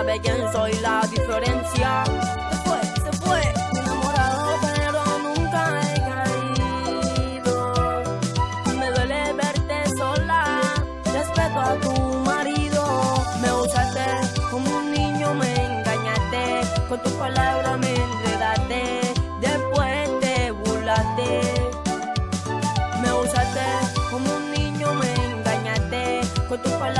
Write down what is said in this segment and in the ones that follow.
tú sabes quién soy, la diferencia. Se fue, se fue. Enamorado, pero nunca he caído. Me duele verte sola. Respeto a tu marido. Me usaste como un niño, me engañaste. Con tus palabras me enredaste. Después te burlaste. Me usaste como un niño, me engañaste. Con tus palabras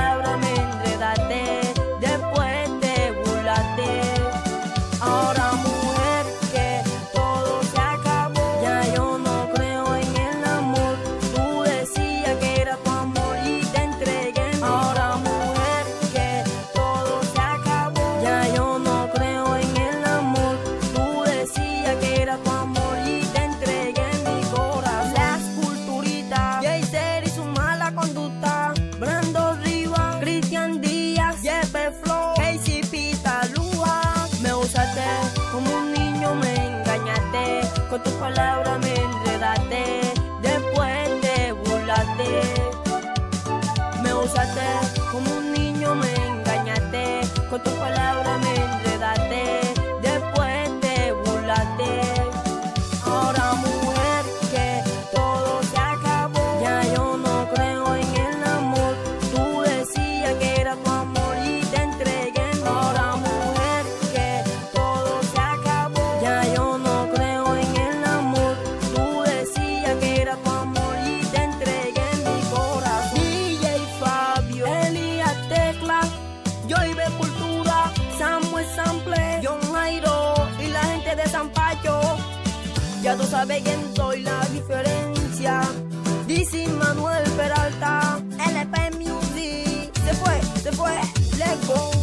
Usaste como un niño, me engañaste. Con tus palabras me enredaste. Después te burlaste. Me usaste como un niño, me engañaste. Con tus palabras Ya tú sabes quién soy, la diferencia. Dice Manuel Peralta, LP Music. Se fue, se fue.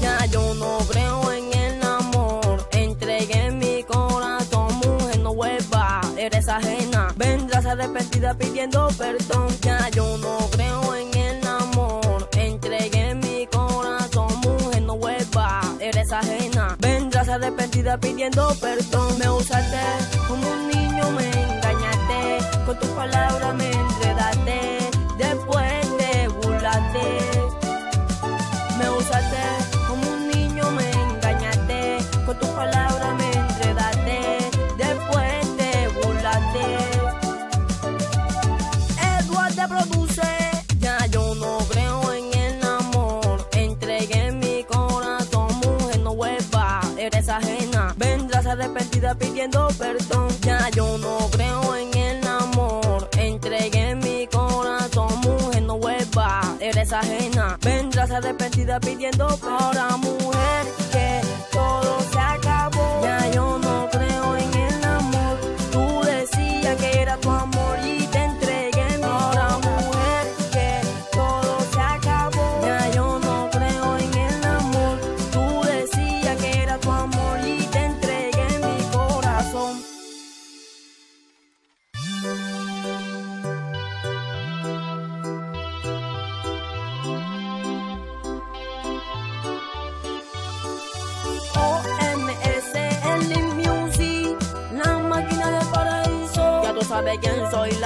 Ya yo no creo en el amor. Entregué mi corazón, mujer, no vuelva, eres ajena. Vendrás arrepentida pidiendo perdón. Ya yo no creo en el amor. Entregué mi corazón, mujer, no vuelva, eres ajena. Vendrás arrepentida pidiendo perdón. Me usaste Con tus palabras me enredaste. Después te burlaste. Me usaste como un niño, me engañaste. Con tus palabras me enredaste. Después te burlaste. Edward te produce. Ya yo no creo en el amor. Entregué mi corazón, mujer, no vuelva, eres ajena. Vendrás arrepentida pidiendo perdón. Vendrás arrepentida pidiendo ahora mujer que todos sabe quién soy.